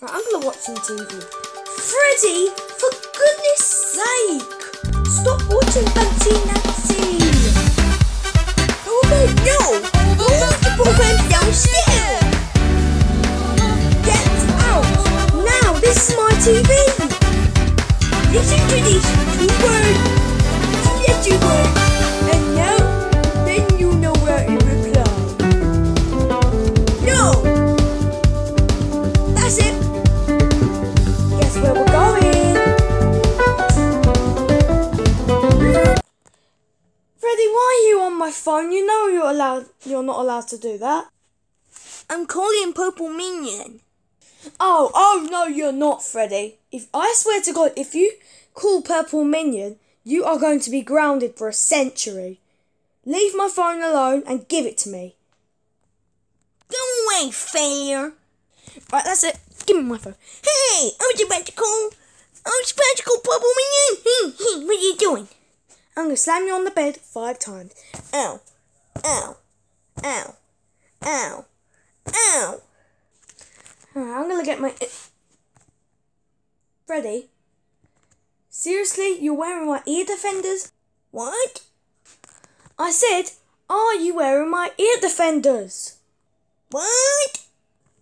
Right, I'm gonna watch some TV. Freddie, for goodness sake, stop watching Fancy Nancy. Oh no! Move the program downstairs! Get out now! This is my TV. Listen to phone? You know you're allowed. You're not allowed to do that. I'm calling Purple Minion. Oh, oh no, you're not, Freddie. If I swear to God, if you call Purple Minion, you are going to be grounded for a century. Leave my phone alone and give it to me. Go away, failure. Right, that's it. Give me my phone. Hey, I was about to call. I was about to call Purple Minion. Hey, hey, what are you doing? I'm gonna slam you on the bed five times. Ow. Ow. Ow. Ow. Ow. I'm gonna get my. Freddie. Seriously, you're wearing my ear defenders? What? I said, are you wearing my ear defenders? What?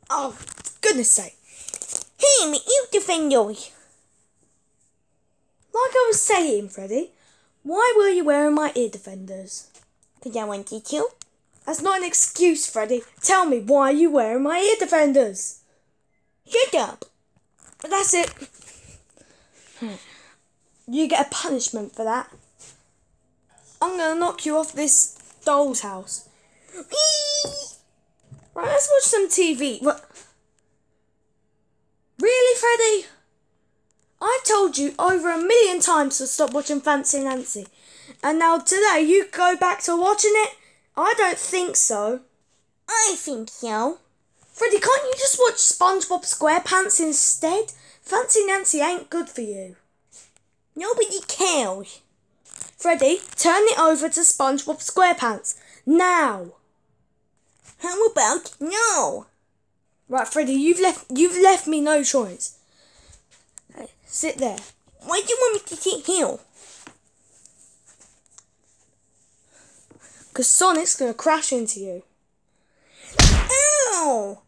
Oh, goodness sake. Hey, me you defenders. Like I was saying, Freddie, why were you wearing my ear defenders? Because I wanted to. That's not an excuse, Freddie. Tell me, why are you wearing my ear defenders? Shut up. But that's it. Hmm. You get a punishment for that. I'm gonna knock you off this doll's house. Right, let's watch some TV. What? Really, Freddie? I've told you over a million times to stop watching Fancy Nancy. And now today you go back to watching it? I don't think so. I think so. Freddie, can't you just watch SpongeBob SquarePants instead? Fancy Nancy ain't good for you. Nobody cares. Freddie, turn it over to SpongeBob SquarePants. Now. How about no? Right, Freddie, you've left you've left me no choice. Hey, sit there. Why do you want me to sit here? Cause Sonic's gonna crash into you. Ow!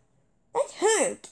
That hurt.